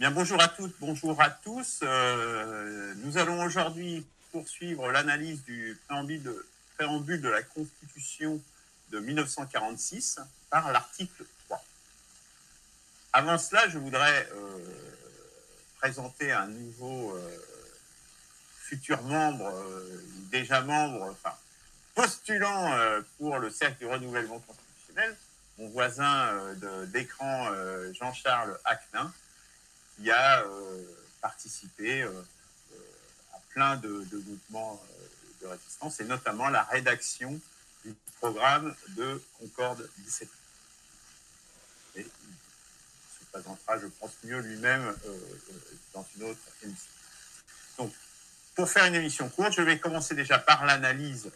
Bien, bonjour à toutes, bonjour à tous. Euh, nous allons aujourd'hui poursuivre l'analyse du préambule de, de la Constitution de 1946 par l'article 3. Avant cela, je voudrais euh, présenter un nouveau euh, futur membre, déjà membre, postulant pour le cercle du renouvellement constitutionnel, mon voisin d'écran Jean-Charles Aquin, qui a euh, participé euh, euh, à plein de, de mouvements de résistance, et notamment la rédaction du programme de Concorde 17. Et il se présentera, je pense, mieux lui-même dans une autre émission. Donc, pour faire une émission courte, je vais commencer déjà par l'analyse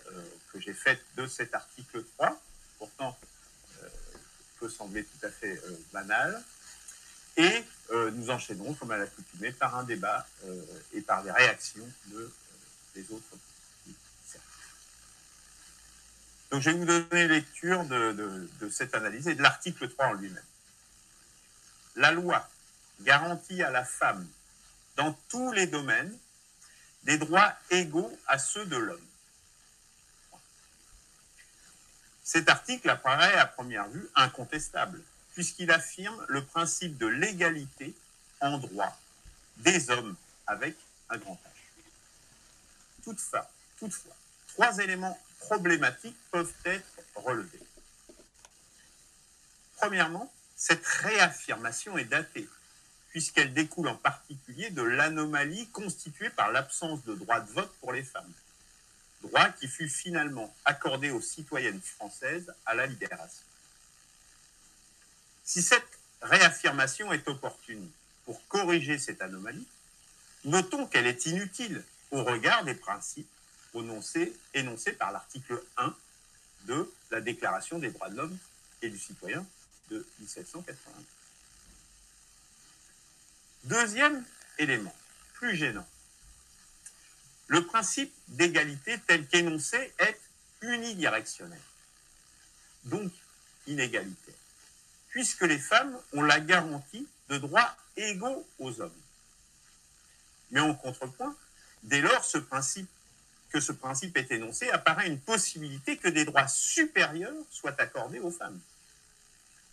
que j'ai faite de cet article 3. Pourtant, peut sembler tout à fait banal. Et euh, nous enchaînerons, comme à l'accoutumée, par un débat euh, et par des réactions de, euh, des autres. Donc, je vais vous donner lecture de, de, de cette analyse et de l'article 3 en lui-même. La loi garantit à la femme, dans tous les domaines, des droits égaux à ceux de l'homme. Cet article apparaît à première vue incontestable, puisqu'il affirme le principe de l'égalité en droit des hommes avec un grand H. Toutefois, toutefois, trois éléments problématiques peuvent être relevés. Premièrement, cette réaffirmation est datée, puisqu'elle découle en particulier de l'anomalie constituée par l'absence de droit de vote pour les femmes, droit qui fut finalement accordé aux citoyennes françaises à la libération. Si cette réaffirmation est opportune pour corriger cette anomalie, notons qu'elle est inutile au regard des principes énoncés par l'article 1 de la Déclaration des droits de l'homme et du citoyen de 1780. Deuxième élément, plus gênant. Le principe d'égalité tel qu'énoncé est unidirectionnel, donc inégalitaire, puisque les femmes ont la garantie de droits égaux aux hommes. Mais en contrepoint, dès lors que ce principe est énoncé, apparaît une possibilité que des droits supérieurs soient accordés aux femmes.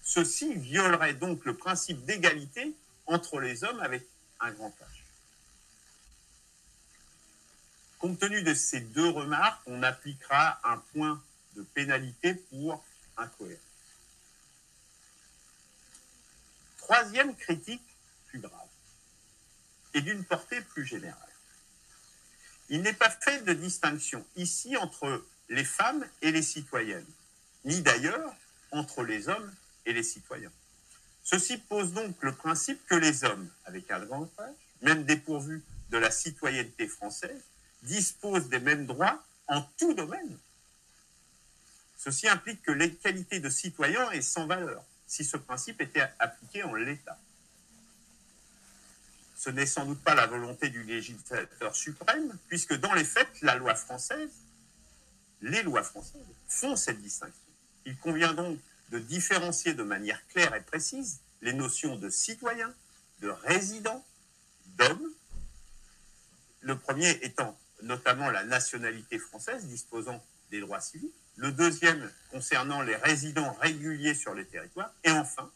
Ceci violerait donc le principe d'égalité entre les hommes avec un grand H. Compte tenu de ces deux remarques, on appliquera un point de pénalité pour incohérence. Troisième critique plus grave et d'une portée plus générale. Il n'est pas fait de distinction ici entre les femmes et les citoyennes, ni d'ailleurs entre les hommes et les citoyens. Ceci pose donc le principe que les hommes, avec un grand âge, même dépourvus de la citoyenneté française, disposent des mêmes droits en tout domaine. Ceci implique que l'égalité de citoyens est sans valeur si ce principe était appliqué en l'état. Ce n'est sans doute pas la volonté du législateur suprême, puisque dans les faits, la loi française, les lois françaises font cette distinction. Il convient donc de différencier de manière claire et précise les notions de citoyen, de résident, d'homme, le premier étant notamment la nationalité française disposant des droits civils, le deuxième concernant les résidents réguliers sur les territoires, et enfin,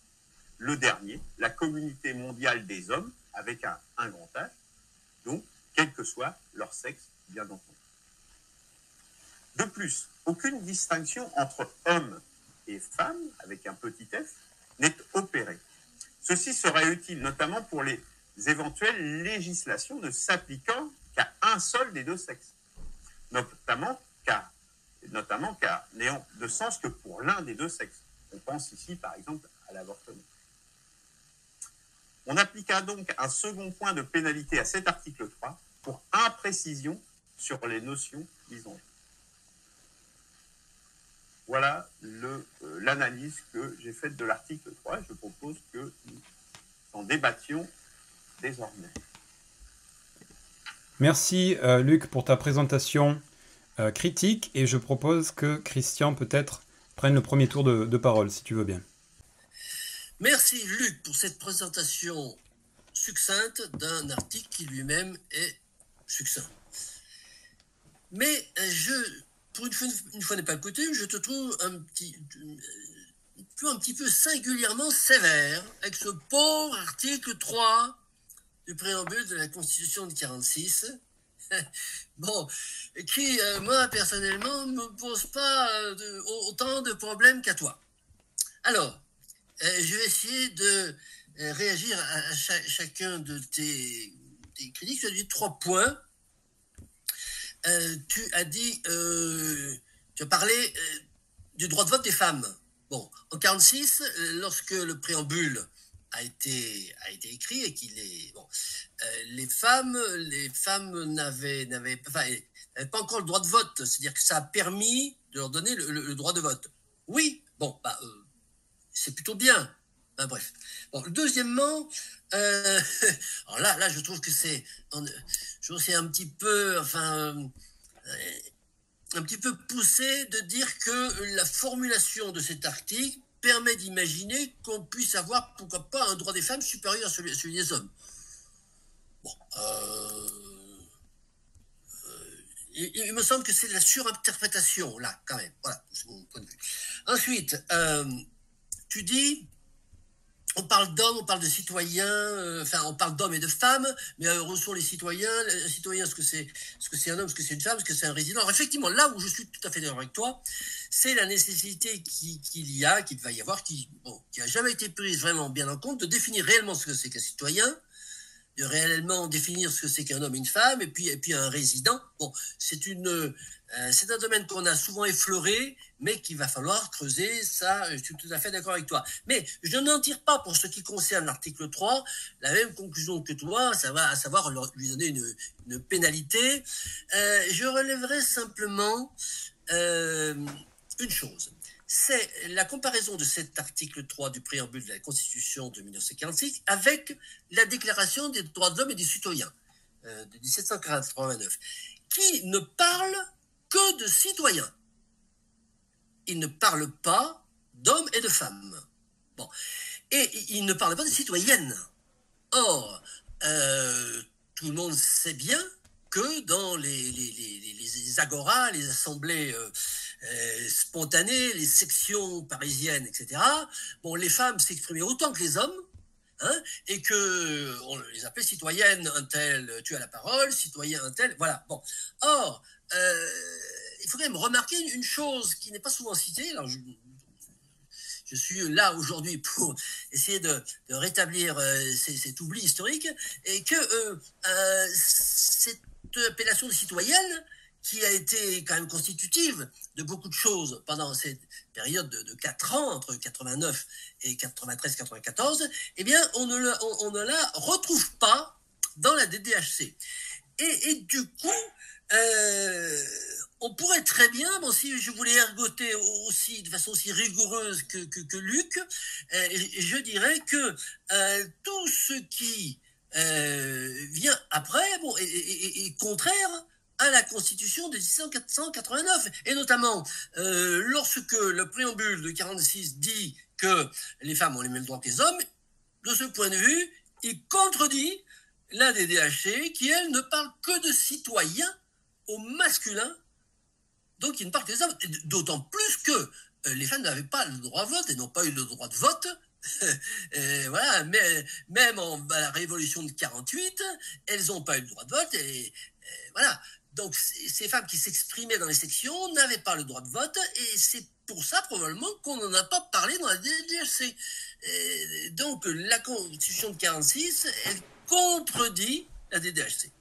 le dernier, la communauté mondiale des hommes avec un, grand H, donc quel que soit leur sexe, bien entendu. De plus, aucune distinction entre hommes et femmes, avec un petit f, n'est opérée. Ceci serait utile notamment pour les éventuelles législations ne s'appliquant qu'à un seul des deux sexes, notamment car, notamment car n'ayant de sens que pour l'un des deux sexes. On pense ici par exemple à l'avortement. On appliqua donc un second point de pénalité à cet article 3 pour imprécision sur les notions mises. Voilà euh, l'analyse que j'ai faite de l'article 3. Je propose que nous en débattions désormais. Merci euh, Luc pour ta présentation euh, critique et je propose que Christian peut-être prenne le premier tour de, parole si tu veux bien. Merci Luc pour cette présentation succincte d'un article qui lui-même est succinct. Mais je, pour une fois, une fois n'est pas coutume, je te trouve un petit, un petit peu singulièrement sévère avec ce pauvre article 3 du préambule de la Constitution de 46. bon, qui, euh, moi, personnellement, ne me pose pas euh, autant de problèmes qu'à toi. Alors, euh, je vais essayer de réagir à, chacun de tes, critiques. Tu as dit trois points. tu as dit, tu as parlé du droit de vote des femmes. Bon, en 46, lorsque le préambule a été, a été écrit et qu'il est bon, euh, les femmes, les femmes n'avaient, n'avaient, enfin, pas encore le droit de vote, c'est-à-dire que ça a permis de leur donner le, droit de vote. Oui, bon, bah, euh, c'est plutôt bien. Ben, bref. Deuxièmement, euh, alors là, là, je trouve que c'est, je c'est un petit peu, enfin, un petit peu poussé de dire que la formulation de cet article permet d'imaginer qu'on puisse avoir, pourquoi pas, un droit des femmes supérieur à celui, des hommes. Bon, euh, euh, il, me semble que c'est de la surinterprétation, là, quand même. Voilà, mon point de vue. Ensuite, euh, tu dis, on parle d'hommes, on parle de citoyens, euh, enfin on parle d'hommes et de femmes, mais euh, sont les citoyens? Les citoyens, est-ce que c'est ce que c'est un homme, est-ce que c'est une femme, est-ce que c'est un résident? Alors, Effectivement, là où je suis tout à fait d'accord avec toi, c'est la nécessité qu'il y a, qu'il va y avoir, qui bon, a jamais été prise vraiment bien en compte, de définir réellement ce que c'est qu'un citoyen, de réellement définir ce que c'est qu'un homme et une femme, et puis, et puis un résident. Bon, c'est une, euh, c'est un domaine qu'on a souvent effleuré, mais qu'il va falloir creuser. Ça, je suis tout à fait d'accord avec toi. Mais je n'en tire pas, pour ce qui concerne l'article 3, la même conclusion que toi, ça va à savoir lui donner une, une pénalité. Euh, je relèverai simplement euh, une chose c'est la comparaison de cet article 3 du préambule de la Constitution de 1946 avec la Déclaration des droits de l'homme et des citoyens de 1789, qui ne parle que de citoyens. Il ne parle pas d'hommes et de femmes. Bon. Et il ne parle pas de citoyennes. Or, euh, tout le monde sait bien que dans les, les, les, agoras, les assemblées euh, euh, spontanées, les sections parisiennes, etc., bon, les femmes s'exprimaient autant que les hommes, hein, et que on les appelait citoyennes, un tel, tu as la parole, citoyen, un tel, voilà. Bon. Or, euh, il faut quand même remarquer une chose qui n'est pas souvent citée, alors je, suis là aujourd'hui pour essayer de, rétablir euh, cet oubli historique, et que euh, cette appellation de citoyenne, qui a été quand même constitutive de beaucoup de choses pendant cette période de, de 4 ans, entre 89 et 93-94, eh bien, on ne, la, retrouve pas dans la DDHC. Et du coup, euh, on pourrait très bien, bon, si je voulais ergoter aussi de façon aussi rigoureuse que, Luc, euh, je dirais que euh, tout ce qui vient après bon, est, contraire à la Constitution de 1789. Et notamment, lorsque le préambule de 46 dit que les femmes ont les mêmes droits que les hommes, de ce point de vue, il contredit la DDHC qui, elle, ne parle que de citoyens au masculin, donc il ne parle que des hommes. D'autant plus que euh, les femmes n'avaient pas le droit de vote et n'ont pas eu le droit de vote. et voilà, mais même en la révolution de 48, elles n'ont pas eu le droit de vote et, et voilà. Donc ces femmes qui s'exprimaient dans les sections n'avaient pas le droit de vote et c'est pour ça probablement qu'on n'en a pas parlé dans la DDHC. donc la Constitution de 46, elle contredit la DDHC.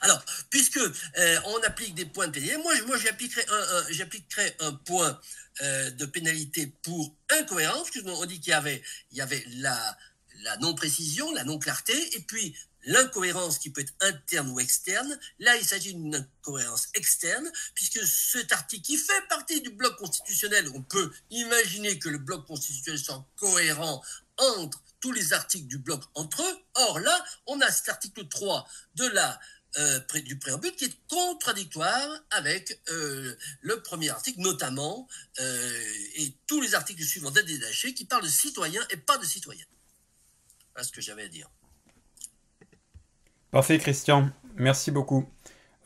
Alors, puisque euh, on applique des points de pénalité, moi, j'appliquerai un, point euh, de pénalité pour incohérence, on dit qu'il y avait, il y avait la, la non-précision, la non-clarté, et puis l'incohérence qui peut être interne ou externe. Là, il s'agit d'une incohérence externe, puisque cet article qui fait partie du bloc constitutionnel, on peut imaginer que le bloc constitutionnel soit cohérent entre tous les articles du bloc entre eux. Or, là, on a cet article 3 de la euh, du préambule qui est contradictoire avec euh, le premier article, notamment, euh, et tous les articles suivants d'être détachés qui parlent de citoyens et pas de citoyens. Voilà ce que j'avais à dire. Parfait, Christian. Merci beaucoup.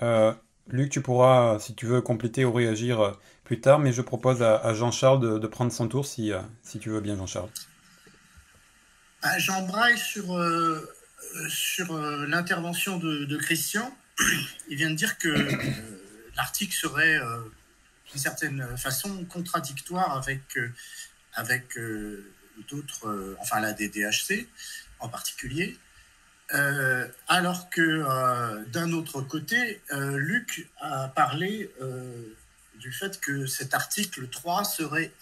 Euh, Luc, tu pourras, si tu veux, compléter ou réagir plus tard, mais je propose à, Jean-Charles de, prendre son tour, si, si tu veux bien, Jean-Charles. Ah, J'embraille sur, sur l'intervention de, Christian. Il vient de dire que l'article serait, d'une certaine façon, contradictoire avec, d'autres, enfin la DDHC en particulier. Euh, alors que euh, d'un autre côté, euh, Luc a parlé du fait que cet article 3 serait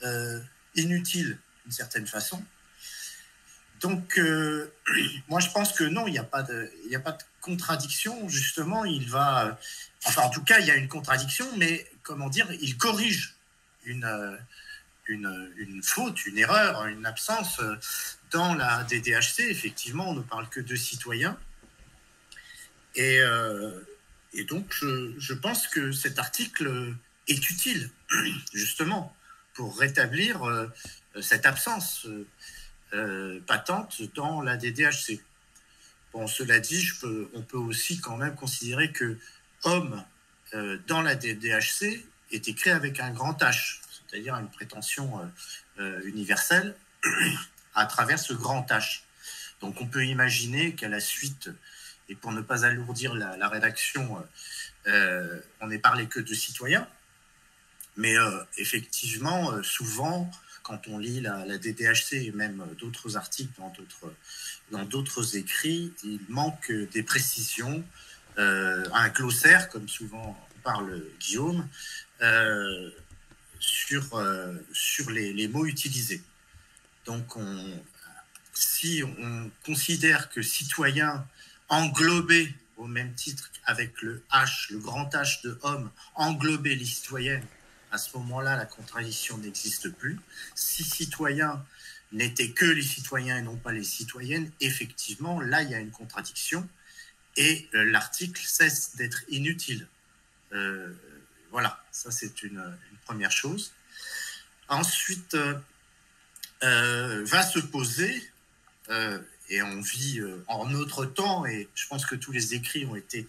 inutile d'une certaine façon. Donc, moi, je pense que non, il n'y a, pas de, contradiction. Justement, il va. enfin, en tout cas, il y a une contradiction, mais comment dire, il corrige une, une faute, une erreur, une absence dans la DDHC, effectivement, on ne parle que de citoyens. Et, euh, donc, je, pense que cet article est utile, justement, pour rétablir euh, cette absence euh, patente dans la DDHC. Bon, cela dit, on peut aussi quand même considérer que homme dans la DDHC est écrit avec un grand H, c'est-à-dire une prétention universelle à travers ce grand H. Donc on peut imaginer qu'à la suite, et pour ne pas alourdir la, rédaction, euh, euh, on n'est parlé que de citoyens, mais euh, effectivement, souvent, quand on lit la, DDHC et même d'autres articles dans d'autres, dans d'autres écrits, il manque des précisions, un glossaire, comme souvent parle Guillaume, sur, sur les, les mots utilisés. Donc, si on considère que citoyen englobé au même titre avec le H, le grand H de homme, englobé les citoyennes, à ce moment-là, la contradiction n'existe plus. Si citoyen n'était que les citoyens et non pas les citoyennes, effectivement, là, il y a une contradiction et euh, l'article cesse d'être inutile. Euh, voilà, ça c'est une, première chose. Ensuite, euh, va se poser, et on vit en notre temps, et je pense que tous les écrits ont été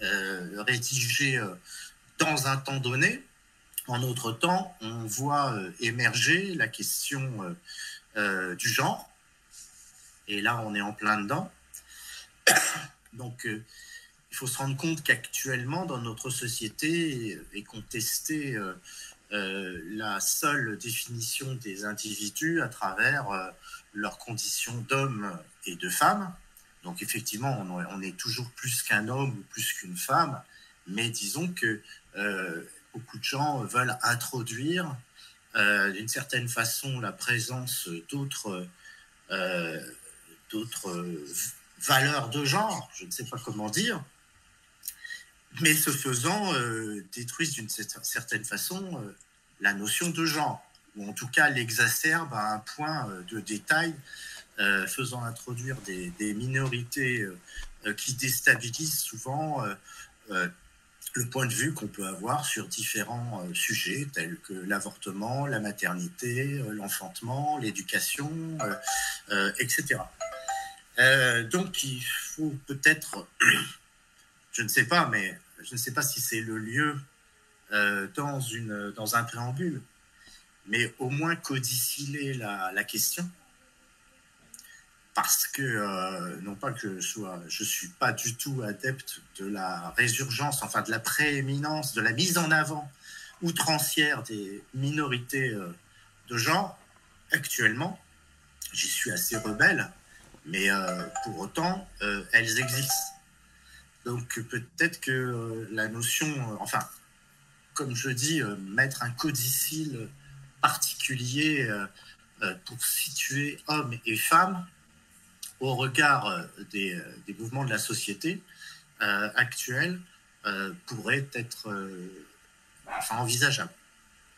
rédigés dans un temps donné. En notre temps, on voit émerger la question du genre, et là on est en plein dedans. Donc il faut se rendre compte qu'actuellement, dans notre société, est contesté euh, la seule définition des individus à travers euh, leurs conditions d'homme et de femme. Donc effectivement, on, est toujours plus qu'un homme ou plus qu'une femme, mais disons que euh, beaucoup de gens veulent introduire d'une certaine façon la présence d'autres d'autres valeurs de genre, je ne sais pas comment dire, mais ce faisant, euh, détruisent d'une certaine façon euh, la notion de genre, ou en tout cas l'exacerbe à un point euh, de détail, faisant introduire des, minorités qui déstabilisent souvent le point de vue qu'on peut avoir sur différents sujets tels que l'avortement, la maternité, l'enfantement, l'éducation, etc. donc il faut peut-être je ne sais pas, mais je ne sais pas si c'est le lieu euh, dans, une, dans un préambule, mais au moins codiciller la, la question. Parce que, euh, non pas que je sois, je suis pas du tout adepte de la résurgence, enfin de la prééminence, de la mise en avant outrancière des minorités euh, de genre actuellement. J'y suis assez rebelle, mais pour autant, elles existent. Donc peut-être que euh, la notion, euh, enfin, comme je dis, euh, mettre un codicile particulier pour situer hommes et femmes au regard des, mouvements de la société actuelle pourrait être envisageable.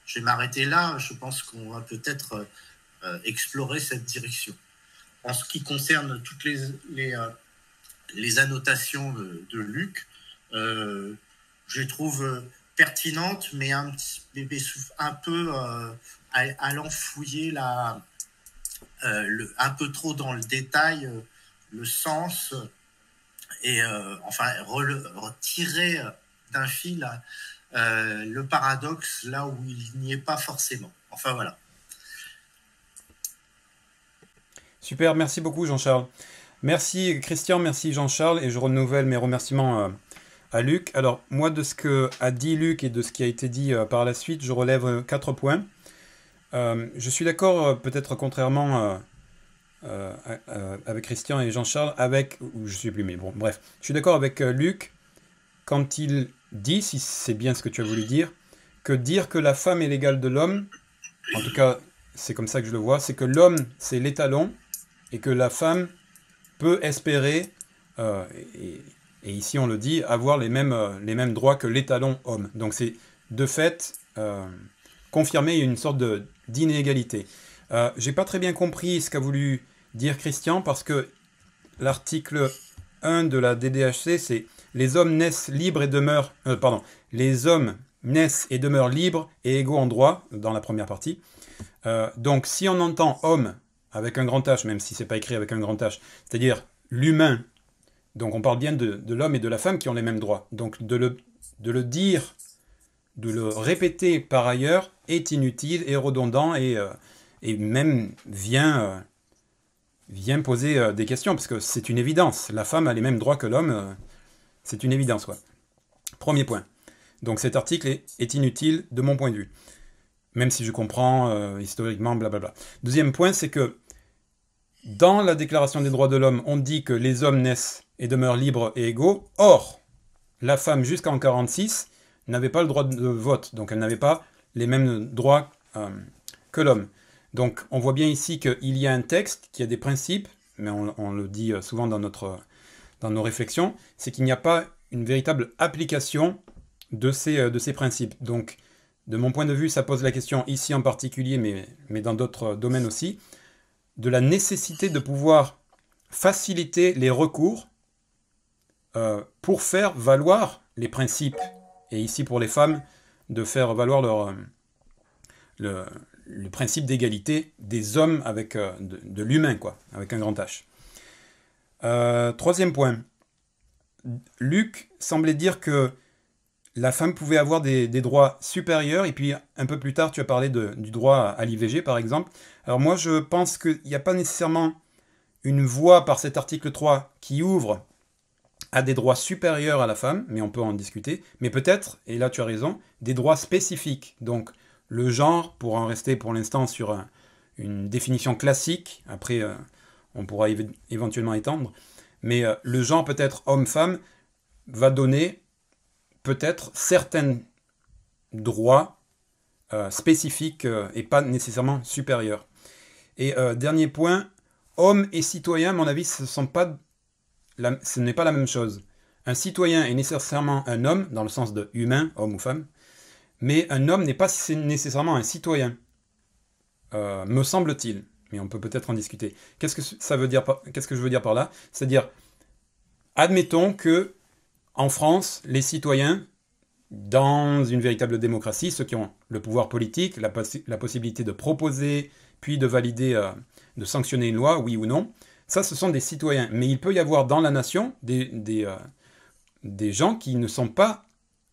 Je vais m'arrêter là, je pense qu'on va peut-être explorer cette direction. En ce qui concerne toutes les, annotations de, Luc, euh, je les trouve pertinentes, mais un, un peu euh, allant fouiller la, euh, un peu trop dans le détail le sens et enfin retirer d'un fil le paradoxe là où il n'y est pas forcément. Enfin voilà. Super, merci beaucoup Jean-Charles. Merci Christian, merci Jean-Charles, et je renouvelle mes remerciements à Luc. Alors, moi, de ce que a dit Luc et de ce qui a été dit euh, par la suite, je relève euh, quatre points. Euh, je suis d'accord, peut-être contrairement avec Christian et Jean-Charles, avec, ou je suis plus, mais bon, bref, je suis d'accord avec Luc quand il dit, si c'est bien ce que tu as voulu dire, que dire que la femme est l'égale de l'homme, en tout cas, c'est comme ça que je le vois, c'est que l'homme, c'est l'étalon, et que la femme peut espérer, et, ici on le dit, avoir les mêmes, euh, les mêmes droits que l'étalon homme. Donc c'est de fait euh, confirmer une sorte d'inégalité. Euh, J'ai pas très bien compris ce qu'a voulu dire Christian parce que l'article 1 de la DDHC c'est les hommes naissent libres et demeurent euh, pardon les hommes naissent et demeurent libres et égaux en droit dans la première partie. donc si on entend homme avec un grand H, même si c'est pas écrit avec un grand H, c'est-à-dire l'humain donc on parle bien de, l'homme et de la femme qui ont les mêmes droits. Donc de le dire, de le répéter par ailleurs est inutile et redondant et, euh, même vient, euh, vient poser euh, des questions parce que c'est une évidence. La femme a les mêmes droits que l'homme, c'est une évidence. Premier point. Donc cet article est, est, inutile de mon point de vue. Même si je comprends historiquement, blablabla. Deuxième point, c'est que dans la Déclaration des droits de l'homme, on dit que les hommes naissent et demeurent libres et égaux. Or, la femme jusqu'en 1946 n'avait pas le droit de vote, donc elle n'avait pas les mêmes droits euh, que l'homme. Donc on voit bien ici qu'il y a un texte qui a des principes, mais on, le dit euh, souvent dans, notre, dans nos réflexions, c'est qu'il n'y a pas une véritable application de ces, euh, de ces principes. Donc de mon point de vue, ça pose la question ici en particulier, mais, mais dans d'autres domaines aussi, de la nécessité de pouvoir faciliter les recours pour faire valoir les principes, et ici pour les femmes, de faire valoir euh, le, principe d'égalité des hommes avec euh, de, l'humain, quoi, avec un grand H. troisième point. Luc semblait dire que la femme pouvait avoir des, droits supérieurs, et puis un peu plus tard, tu as parlé du droit à l'IVG, par exemple. Alors moi, je pense qu'il n'y a pas nécessairement une voie par cet article 3 qui ouvre a des droits supérieurs à la femme, mais on peut en discuter, mais peut-être, et là tu as raison, des droits spécifiques. Donc le genre, pour en rester pour l'instant sur une définition classique, après euh, on pourra éventuellement étendre, mais euh, le genre peut-être homme-femme va donner peut-être certains droits euh, spécifiques et pas nécessairement supérieurs. Et dernier point, homme et citoyen, à mon avis, ce sont pas ce n'est pas la même chose. Un citoyen est nécessairement un homme, dans le sens de humain, homme ou femme, mais un homme n'est pas nécessairement un citoyen, euh, me semble-t-il. Mais on peut peut-être en discuter. Qu'est-ce que ça veut dire Qu'est-ce que je veux dire par là? C'est-à-dire, admettons que en France, les citoyens, dans une véritable démocratie, ceux qui ont le pouvoir politique, la, possibilité de proposer, puis de valider, euh, de sanctionner une loi, oui ou non, ça, ce sont des citoyens. Mais il peut y avoir dans la nation des, des, euh, gens qui ne sont pas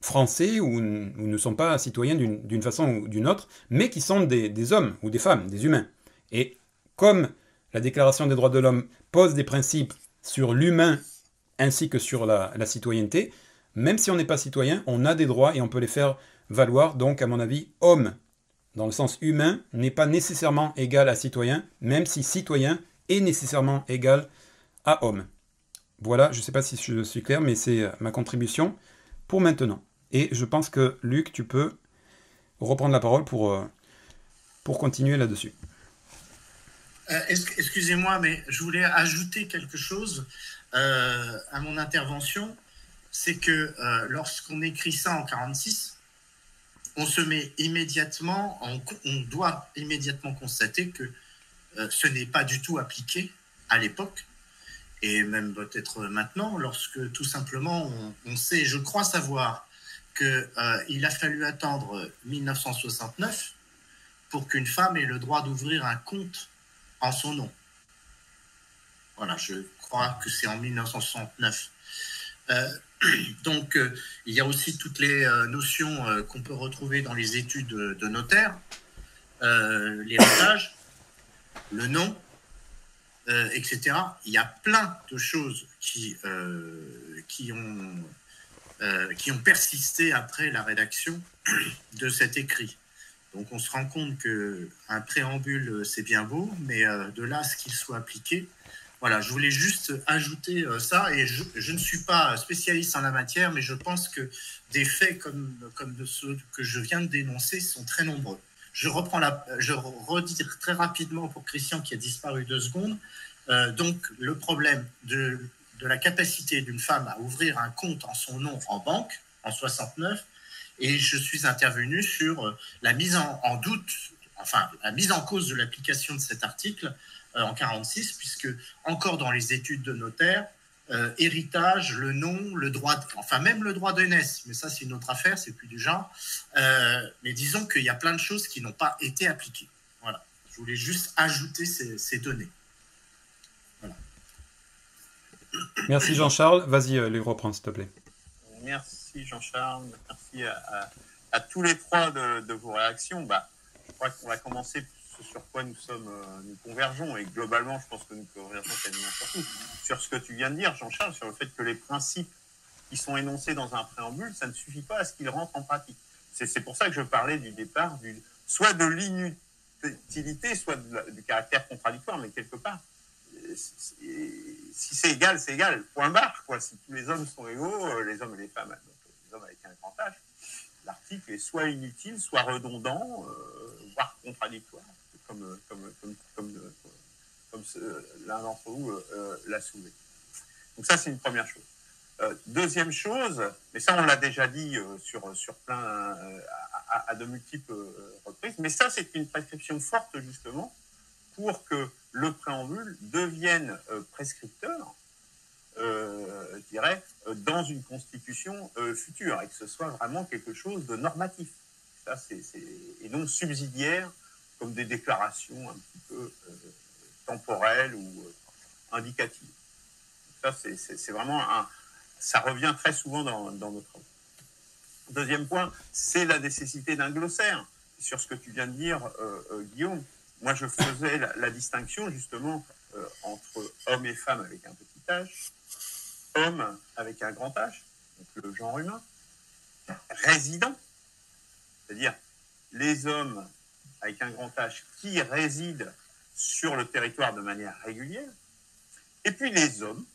français ou, ne sont pas citoyens d'une façon ou d'une autre, mais qui sont des, hommes ou des femmes, des humains. Et comme la Déclaration des droits de l'homme pose des principes sur l'humain ainsi que sur la, la citoyenneté, même si on n'est pas citoyen, on a des droits et on peut les faire valoir. Donc, à mon avis, homme, dans le sens humain, n'est pas nécessairement égal à citoyen, même si citoyen est nécessairement égal à homme. Voilà, je ne sais pas si je suis clair, mais c'est ma contribution pour maintenant. Et je pense que Luc, tu peux reprendre la parole pour, euh, continuer là-dessus. Euh, excusez-moi, mais je voulais ajouter quelque chose euh, à mon intervention. C'est que lorsqu'on écrit ça en 46, on se met immédiatement, on doit immédiatement constater que euh, ce n'est pas du tout appliqué à l'époque, et même peut-être maintenant, lorsque tout simplement on, sait, je crois savoir, qu'il euh, a fallu attendre 1969 pour qu'une femme ait le droit d'ouvrir un compte en son nom. Voilà, je crois que c'est en 1969. donc, il y a aussi toutes les notions qu'on peut retrouver dans les études de notaire, l'héritage, le nom, etc. Il y a plein de choses ont euh, qui ont persisté après la rédaction de cet écrit. Donc on se rend compte que un préambule c'est bien beau, mais euh, de là ce qu'il soit appliqué, voilà, je voulais juste ajouter euh, ça et je, ne suis pas spécialiste en la matière, mais je pense que des faits comme comme ceux que je viens de dénoncer sont très nombreux. Je reprends la, je redis très rapidement pour Christian qui a disparu deux secondes. donc le problème de de la capacité d'une femme à ouvrir un compte en son nom en banque en 69 et je suis intervenu sur euh, la mise en, doute, enfin la mise en cause de l'application de cet article euh, en 46 puisque encore dans les études de notaire, euh, héritage, le nom, le droit, enfin même le droit d'aînesse, mais ça c'est une autre affaire, c'est plus du genre. mais disons qu'il y a plein de choses qui n'ont pas été appliquées. Voilà. Je voulais juste ajouter ces données. Merci Jean-Charles. Vas-y, euh, les reprendre s'il te plaît. Merci Jean-Charles. Merci à, tous les trois de, vos réactions. Bah, je crois qu'on va commencer sur quoi nous sommes, euh, nous convergeons. Et globalement, je pense que nous convergeons sur ce que tu viens de dire, Jean-Charles, sur le fait que les principes qui sont énoncés dans un préambule, ça ne suffit pas à ce qu'ils rentrent en pratique. C'est pour ça que je parlais du départ, soit de l'inutilité, soit du caractère contradictoire, mais quelque part, si c'est égal, c'est égal. Point barre, quoi. Si tous les hommes sont égaux, euh, les hommes et les femmes, les hommes avec un grand âge, l'article est soit inutile, soit redondant, euh, voire contradictoire, comme, comme, comme, comme l'un d'entre vous euh, l'a soulevé. Donc ça, c'est une première chose. deuxième chose, mais ça on l'a déjà dit sur, sur plein, à, de multiples reprises, mais ça c'est une prescription forte justement pour que le préambule devienne euh, prescripteur, euh, je dirais, euh, dans une constitution future et que ce soit vraiment quelque chose de normatif. Ça, c'est, et non subsidiaire comme des déclarations un petit peu temporelles ou indicatives. Ça, c'est, vraiment un. Ça revient très souvent dans, dans nos travaux. Deuxième point, c'est la nécessité d'un glossaire. Sur ce que tu viens de dire, Guillaume, moi, je faisais la, distinction justement euh, entre hommes et femmes avec un petit H, hommes avec un grand H, donc le genre humain, résidents, c'est-à-dire les hommes avec un grand H qui résident sur le territoire de manière régulière, et puis les hommes,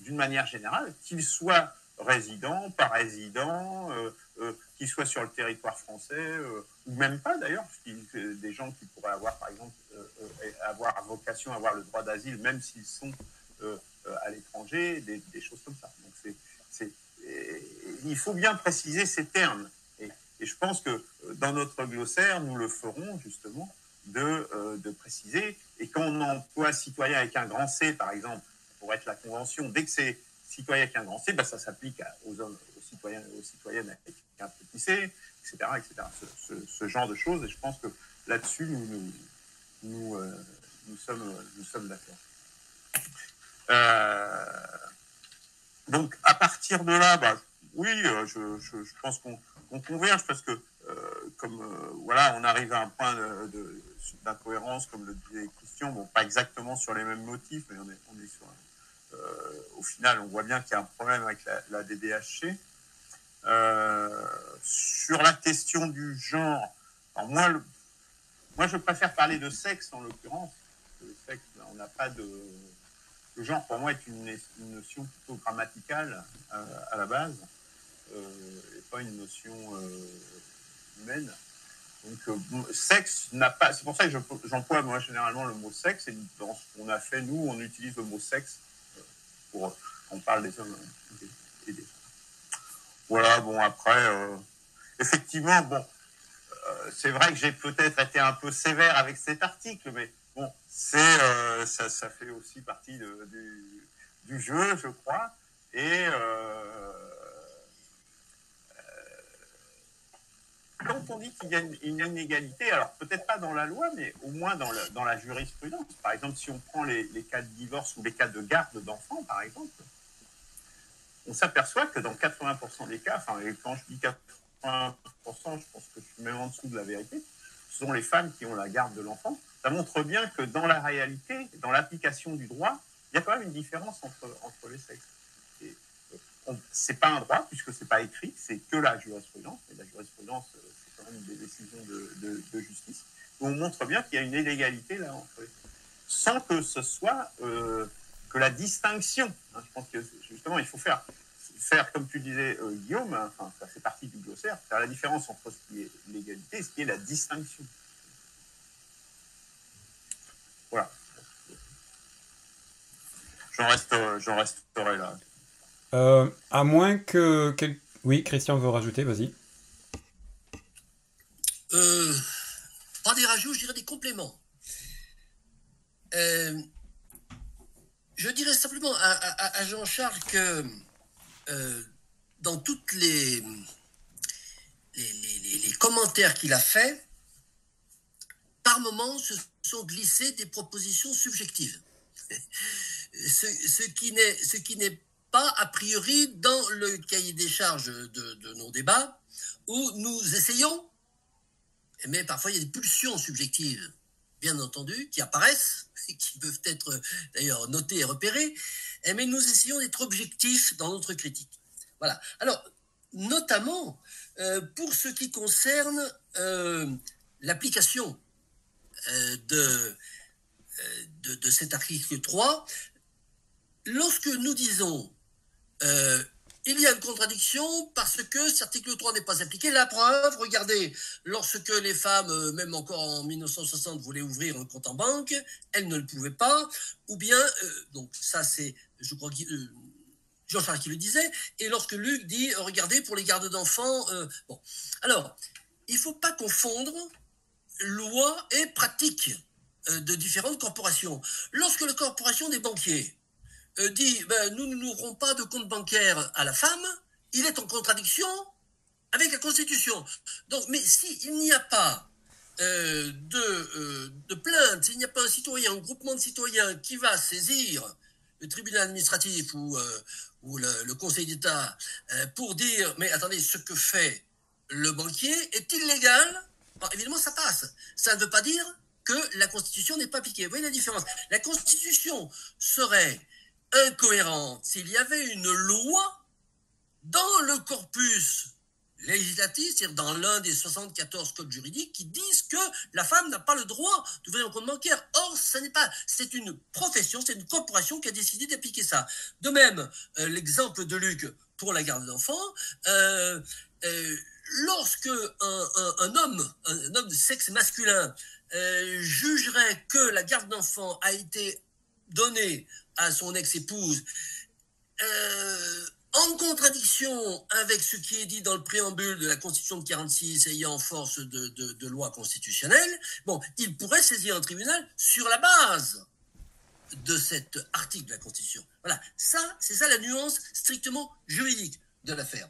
d'une manière générale, qu'ils soient résidents, pas résidents, euh, euh, qu'ils soient sur le territoire français, euh, ou même pas d'ailleurs, des gens qui pourraient avoir, par exemple, avoir vocation à avoir le droit d'asile, même s'ils sont à l'étranger, des, choses comme ça. Donc il faut bien préciser ces termes. Et, je pense que dans notre glossaire, nous le ferons justement de, de préciser. Et quand on emploie citoyen avec un grand C, par exemple, pour être la convention, dès que c'est citoyen avec un grand C, ben, ça s'applique aux aux citoyens, aux citoyennes avec un petit c, etc. etc. Ce, genre de choses. Et je pense que là-dessus, nous, nous, nous, euh, sommes, nous sommes d'accord. Euh, donc, à partir de là, bah, oui, euh, je, je, pense qu'on converge parce que, comme voilà, on arrive à un point d'incohérence, comme le disait Christian, bon, pas exactement sur les mêmes motifs, mais on est, on est sur euh, au final, on voit bien qu'il y a un problème avec la, DDHC. Euh, sur la question du genre, moi, moi, je préfère parler de sexe en l'occurrence. Le sexe, on n'a pas de. Le genre, pour moi, est une, notion plutôt grammaticale euh, à la base, et pas une notion humaine. Donc, sexe n'a pas. C'est pour ça que j'emploie moi généralement le mot sexe. Et dans ce qu'on a fait, nous, on utilise le mot sexe on parle des hommes et des femmes. Voilà, bon, après, euh, effectivement, bon, euh, c'est vrai que j'ai peut-être été un peu sévère avec cet article, mais bon, c'est, euh, ça, ça, fait aussi partie du, du, jeu, je crois. Et quand on dit qu'il y a une, inégalité, alors peut-être pas dans la loi, mais au moins dans, la jurisprudence. Par exemple, si on prend les, cas de divorce ou les cas de garde d'enfants, par exemple, on s'aperçoit que dans 80% des cas, enfin, quand je dis 80%, je pense que je suis même en dessous de la vérité, ce sont les femmes qui ont la garde de l'enfant. Ça montre bien que dans la réalité, dans l'application du droit, il y a quand même une différence entre les sexes. C'est pas un droit, puisque c'est pas écrit, c'est que la jurisprudence. Et la jurisprudence, euh, c'est quand même des décisions de, justice. on montre bien qu'il y a une inégalité là entre les sans que ce soit euh, que la distinction. Hein, je pense que justement, il faut faire, faire comme tu disais, euh, Guillaume, hein, enfin, ça fait partie du glossaire, faire la différence entre ce qui est l'égalité et ce qui est la distinction. Voilà. J'en resterai là. Euh, à moins que. Oui, Christian veut rajouter, vas-y. Euh, pas des rajouts, je dirais des compléments. Euh, je dirais simplement à, Jean-Charles que euh, dans toutes les, commentaires qu'il a faits, par moments se sont glissées des propositions subjectives. ce, ce qui n'est a priori dans le cahier des charges de, nos débats où nous essayons, mais parfois il y a des pulsions subjectives bien entendu, qui apparaissent, qui peuvent être d'ailleurs notés et repérés, eh, mais nous essayons d'être objectifs dans notre critique. Voilà. Alors, notamment euh, pour ce qui concerne euh, l'application euh, de, de, de, cet article 3, lorsque nous disons il y a une contradiction parce que cet article 3 n'est pas appliqué. La preuve, regardez, lorsque les femmes, euh, même encore en 1960, voulaient ouvrir un compte en banque, elles ne le pouvaient pas. Ou bien, euh, donc ça c'est, je crois que euh, Jean-Charles qui le disait, et lorsque Luc dit, regardez, pour les gardes d'enfants, bon. Alors, il ne faut pas confondre loi et pratique de différentes corporations. Lorsque la corporation des banquiers euh, dit ben, nous n'ouvrons pas de compte bancaire à la femme, il est en contradiction avec la Constitution. Donc, mais s'il n'y a pas euh, de, euh, de, plainte, s'il n'y a pas un citoyen, un groupement de citoyens qui va saisir le tribunal administratif ou, ou le, Conseil d'État pour dire mais attendez, ce que fait le banquier est illégal, évidemment ça passe. Ça ne veut pas dire que la Constitution n'est pas appliquée. Vous voyez la différence? La Constitution serait incohérente s'il y avait une loi dans le corpus législatif, c'est-à-dire dans l'un des 74 codes juridiques, qui disent que la femme n'a pas le droit d'ouvrir un compte bancaire. Or, ce n'est pas, c'est une profession, c'est une corporation qui a décidé d'appliquer ça. De même, euh, l'exemple de Luc pour la garde d'enfants, euh, euh, lorsque un, homme, un, homme de sexe masculin, jugerait que la garde d'enfants a été donnée à son ex-épouse, euh, en contradiction avec ce qui est dit dans le préambule de la Constitution de 46 ayant force de, loi constitutionnelle, bon, il pourrait saisir un tribunal sur la base de cet article de la Constitution. Voilà, ça, c'est ça la nuance strictement juridique de l'affaire.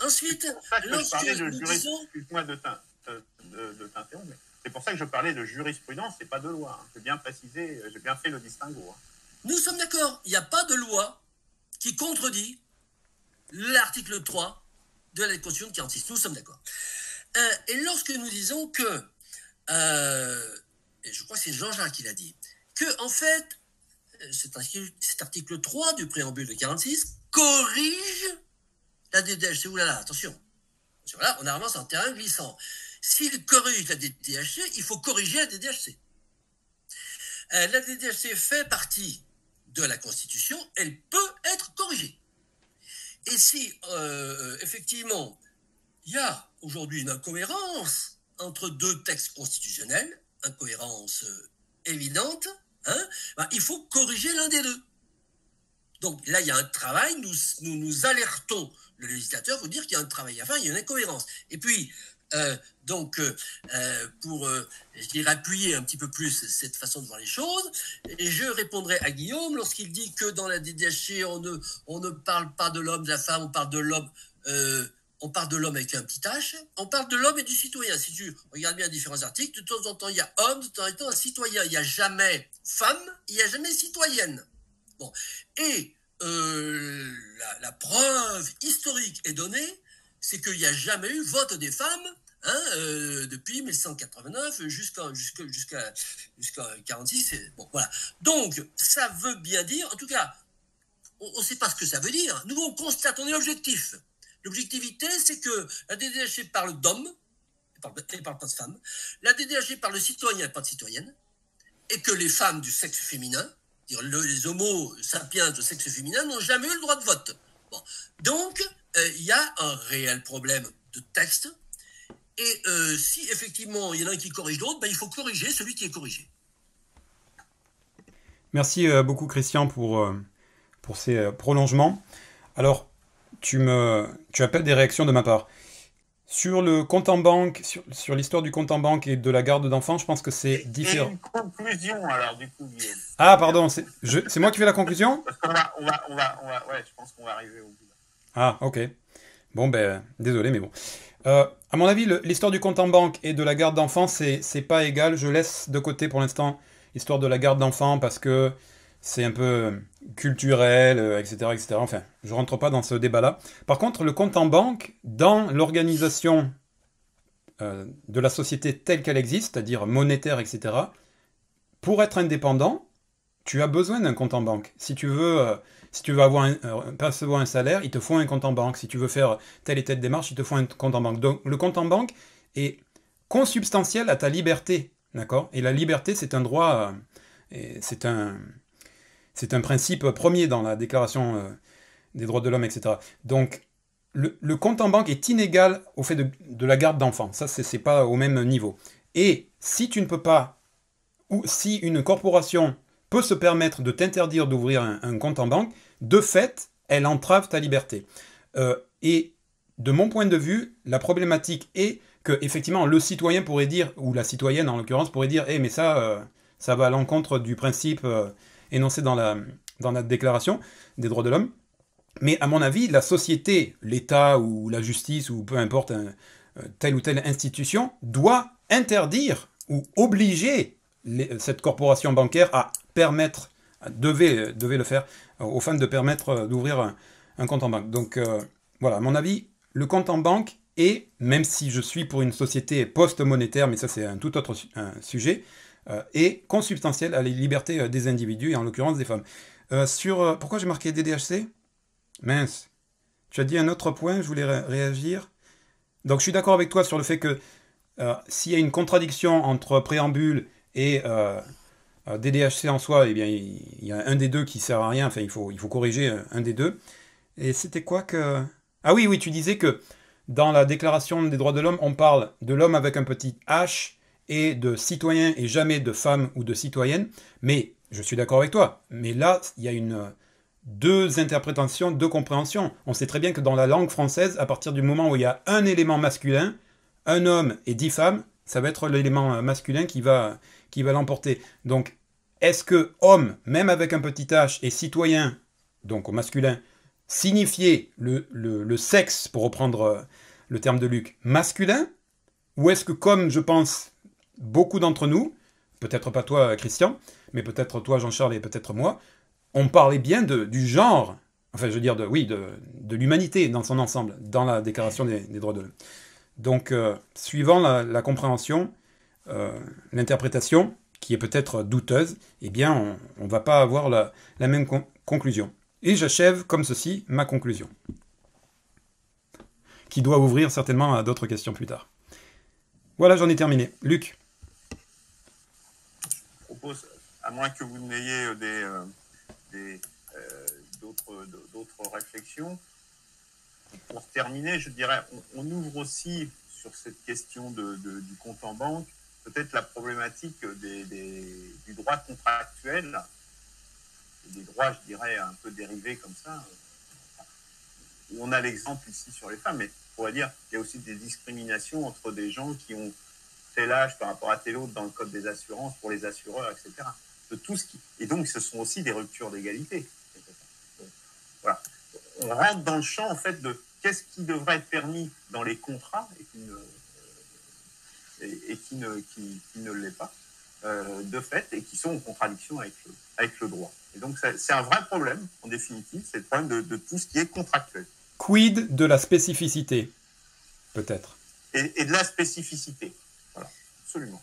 Ensuite, lorsque nous disons... Excuse-moi de t'interrompre, c'est pour ça que je parlais de jurisprudence et pas de loi. Hein. J'ai bien précisé, j'ai bien fait le distinguo. Nous sommes d'accord, il n'y a pas de loi qui contredit l'article 3 de la Constitution de 46. Nous sommes d'accord. Euh, et lorsque nous disons que, euh, je crois que c'est Jean-Jacques qui l'a dit, que en fait, euh, cet article, cet article 3 du préambule de 46 corrige la DDHC. Oulala, attention. Là, on a vraiment un terrain glissant. S'il corrige la DDHC, il faut corriger la DDHC. la DDHC fait partie de la Constitution, elle peut être corrigée. Et si, euh, effectivement, il y a aujourd'hui une incohérence entre deux textes constitutionnels, incohérence euh, évidente, hein, ben, il faut corriger l'un des deux. Donc là, il y a un travail, nous nous, nous alertons le législateur pour dire qu'il y a un travail à faire, il y a une incohérence. Et puis, euh, donc, euh, euh, pour, appuyer un petit peu plus cette façon de voir les choses, et je répondrai à Guillaume lorsqu'il dit que dans la DDH, on ne, parle pas de l'homme, de la femme, on parle de l'homme on parle de l'homme avec un petit H, on parle de l'homme et du citoyen. Si tu regardes bien différents articles, de temps en temps, il y a homme, de temps en temps, un citoyen. Il n'y a jamais femme, il n'y a jamais citoyenne. Bon. Et la, preuve historique est donnée, c'est qu'il n'y a jamais eu vote des femmes hein, euh, depuis 1189 jusqu'à jusqu'à jusqu'à jusqu'à 46. Bon, voilà. Donc, ça veut bien dire, en tout cas, on ne sait pas ce que ça veut dire. Nous, on constate, on est objectif. L'objectivité, c'est que la DDHG parle d'hommes, elle ne parle pas de femmes. La DDHG parle de citoyens, pas de citoyennes. Et que les femmes du sexe féminin, les homo sapiens de sexe féminin, n'ont jamais eu le droit de vote. Donc, il y a un réel problème de texte. Et euh, si effectivement il y en a un qui corrige l'autre, ben, il faut corriger celui qui est corrigé. Merci euh, beaucoup Christian pour, pour ces prolongements. Alors, tu, me, tu appelles des réactions de ma part. Sur le compte en banque, sur, l'histoire du compte en banque et de la garde d'enfants, je pense que c'est différent. une conclusion alors du coup, Guillaume. Ah pardon, c'est moi qui fais la conclusion? Parce qu'on va, on va, on va, ouais, je pense qu'on va arriver au bout. Ah ok. Bon ben, désolé mais bon. Euh, à mon avis, l'histoire du compte en banque et de la garde d'enfants, c'est pas égal. Je laisse de côté pour l'instant l'histoire de la garde d'enfants parce que c'est un peu culturel, etc., euh, etc. Enfin, je rentre pas dans ce débat-là. Par contre, le compte en banque, dans l'organisation euh, de la société telle qu'elle existe, c'est-à-dire monétaire, etc., pour être indépendant, tu as besoin d'un compte en banque. Si tu veux, si tu veux avoir un, percevoir un salaire, il te faut un compte en banque. Si tu veux faire telle et telle démarche, il te faut un compte en banque. Donc, le compte en banque est consubstantiel à ta liberté, d'accord? Et la liberté, c'est un droit, c'est un, c'est un principe premier dans la Déclaration euh, des droits de l'homme, etc. Donc, le, compte en banque est inégal au fait de, la garde d'enfants. Ça, c'est pas au même niveau. Et si tu ne peux pas, ou si une corporation peut se permettre de t'interdire d'ouvrir un, compte en banque, de fait, elle entrave ta liberté. Euh, et de mon point de vue, la problématique est que effectivement le citoyen pourrait dire, ou la citoyenne en l'occurrence pourrait dire, eh mais ça, euh, ça va à l'encontre du principe énoncé dans la, dans la Déclaration des droits de l'homme. Mais à mon avis, la société, l'État ou la justice ou peu importe euh, telle ou telle institution doit interdire ou obliger cette corporation bancaire à permettre, devait, devait le faire, euh, aux femmes de permettre euh, d'ouvrir un, compte en banque. Donc voilà, à mon avis, le compte en banque est, même si je suis pour une société post-monétaire, mais ça c'est un tout autre sujet, euh, et consubstantielle à la liberté euh, des individus, et en l'occurrence des femmes. Euh, sur, pourquoi j'ai marqué DDHC Mince. Tu as dit un autre point, je voulais réagir. Donc je suis d'accord avec toi sur le fait que s'il y a une contradiction entre préambule et DDHC en soi, eh il y a un des deux qui sert à rien, enfin, il faut, corriger un des deux. Et c'était quoi que... Ah oui, oui, tu disais que dans la Déclaration des droits de l'homme, on parle de l'homme avec un petit H et de citoyens et jamais de femmes ou de citoyennes. Mais je suis d'accord avec toi. Mais là, il y a deux interprétations, deux compréhensions. On sait très bien que dans la langue française, à partir du moment où il y a un élément masculin, un homme et dix femmes, ça va être l'élément masculin qui va, qui va l'emporter. Donc, est-ce que homme, même avec un petit h, et citoyen, donc au masculin, signifiait le, le, sexe, pour reprendre le terme de Luc, masculin? Ou est-ce que, comme je pense beaucoup d'entre nous, peut-être pas toi Christian, mais peut-être toi Jean-Charles et peut-être moi, on parlait bien de, du genre, enfin je veux dire de, oui, de, de l'humanité dans son ensemble, dans la déclaration des, droits de l'homme. Donc, euh, suivant la, compréhension, euh, l'interprétation, qui est peut-être douteuse, eh bien, on ne va pas avoir la, même conclusion. Et j'achève comme ceci ma conclusion, qui doit ouvrir certainement à d'autres questions plus tard. Voilà, j'en ai terminé. Luc à moins que vous n'ayez euh, d'autres réflexions, pour terminer, je dirais, on, ouvre aussi sur cette question de, du compte en banque peut-être la problématique des, du droit contractuel, des droits, je dirais, un peu dérivés comme ça, on a l'exemple ici sur les femmes, mais on pourrait dire qu'il y a aussi des discriminations entre des gens qui ont tel âge par rapport à tel autre dans le code des assurances pour les assureurs, etc. De tout ce qui... Et donc, ce sont aussi des ruptures d'égalité. Voilà. On rentre dans le champ, en fait, de, qu'est-ce qui devrait être permis dans les contrats et qui ne, et, qui ne, qui, ne l'est pas de fait et qui sont en contradiction avec le, avec le droit. Et donc c'est un vrai problème, en définitive, c'est le problème de, de, tout ce qui est contractuel. Quid de la spécificité, peut-être? Et, et, de la spécificité, voilà, absolument.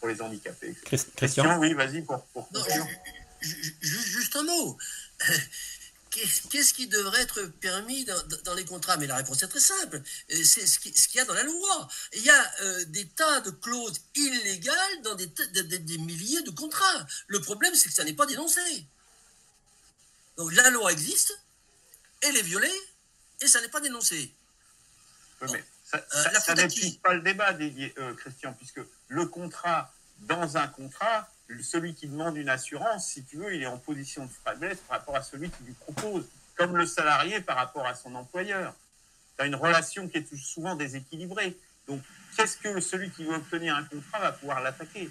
Pour les handicapés. Christian, oui, vas-y, pour, pour non, Juste un mot. Qu'est-ce qui devrait être permis dans, les contrats? Mais la réponse est très simple. Euh, c'est ce qu'il y a dans la loi. Il y a euh, des tas de clauses illégales dans des, des, milliers de contrats. Le problème, c'est que ça n'est pas dénoncé. Donc la loi existe, elle est violée, et ça n'est pas dénoncé. mais ça, euh, pas le débat, Christian, puisque le contrat, dans un contrat, celui qui demande une assurance, si tu veux, il est en position de faiblesse par rapport à celui qui lui propose, comme le salarié par rapport à son employeur. Tu as une relation qui est souvent déséquilibrée. Donc, qu'est-ce que celui qui veut obtenir un contrat va pouvoir l'attaquer?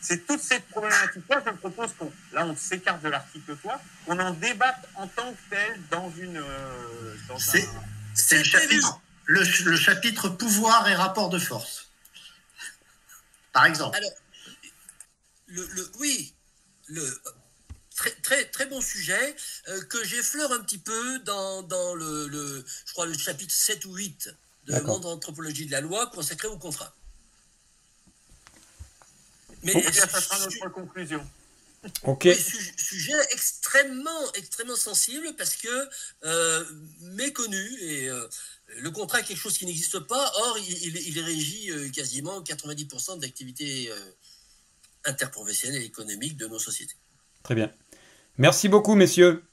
C'est toute cette problématique-là. Je propose qu'on, là, on s'écarte de l'article 3, qu'on en débatte en tant que tel dans une. Euh, c'est le chapitre, le, chapitre pouvoir et rapport de force. Par exemple le, oui, le, très, très, très bon sujet euh, que j'effleure un petit peu dans, dans le, le, je crois, le chapitre 7 ou 8 de Monde d'anthropologie de la loi consacré au contrat. Mais ça sera notre conclusion. Ok. sujet extrêmement, extrêmement sensible parce que euh, méconnu et euh, le contrat est quelque chose qui n'existe pas. Or, il, il, régit quasiment 90% d'activités interprofessionnelle et économique de nos sociétés. Très bien. Merci beaucoup, messieurs.